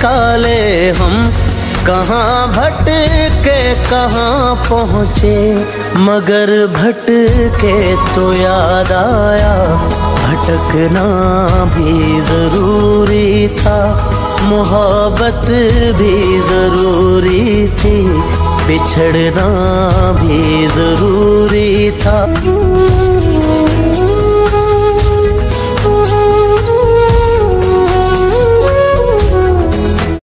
निकाले हम, कहाँ भटके, कहाँ पहुँचे? मगर भटके तो याद आया, भटकना भी ज़रूरी था। मोहब्बत भी ज़रूरी थी, बिछड़ना भी ज़रूरी था।